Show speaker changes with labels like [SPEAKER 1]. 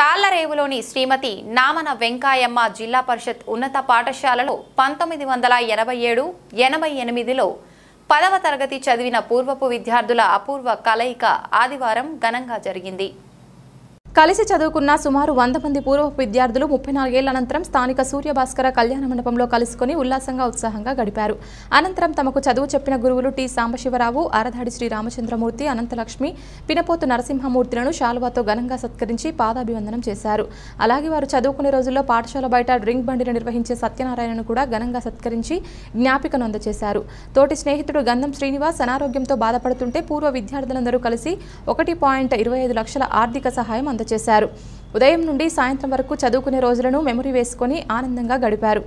[SPEAKER 1] తాళ్ళరేవులోని శ్రీమతి నామన వెంకాయమ్మ జిల్లా పరిషత్ ఉన్నత పాఠశాలలో పంతొమ్మిది వందల ఎనభై ఏడు ఎనభై ఎనిమిదిలో పదవ తరగతి చదివిన పూర్వపు విద్యార్థుల అపూర్వ కలయిక ఆదివారం ఘనంగా జరిగింది.
[SPEAKER 2] కలిసి చదువుకున్న సుమారు వంద మంది పూర్వ విద్యార్థులు ముప్పై నాలుగేళ్ళ అనంతరం స్థానిక సూర్యభాస్కర కళ్యాణ మండపంలో కలుసుకుని ఉల్లాసంగా ఉత్సాహంగా గడిపారు. అనంతరం తమకు చదువు చెప్పిన గురువులు టి. సాంబశివరావు అరధాడి శ్రీ రామచంద్రమూర్తి అనంతలక్ష్మి పినపోతు నరసింహమూర్తులను శాలువాతో ఘనంగా సత్కరించి పాదాభివందనం చేశారు. అలాగే వారు చదువుకునే రోజుల్లో పాఠశాల బయట డ్రింక్ బండిని నిర్వహించే సత్యనారాయణను కూడా ఘనంగా సత్కరించి జ్ఞాపికను అందజేశారు తోటి స్నేహితుడు గంధం శ్రీనివాస్ అనారోగ్యంతో బాధపడుతుంటే పూర్వ విద్యార్థులందరూ కలిసి ఒకటి పాయింట్ ఇరవై ఐదు లక్షల ఆర్థిక సహాయం అందజేశారు చేశారు. ఉదయం నుండి సాయంత్రం వరకు చదువుకునే రోజులను మెమరీ వేసుకొని ఆనందంగా గడిపారు.